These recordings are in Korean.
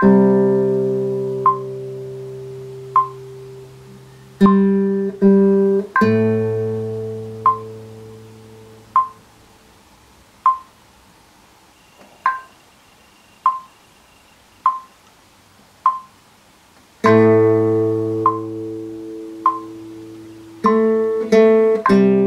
thank mm -hmm. you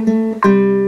Música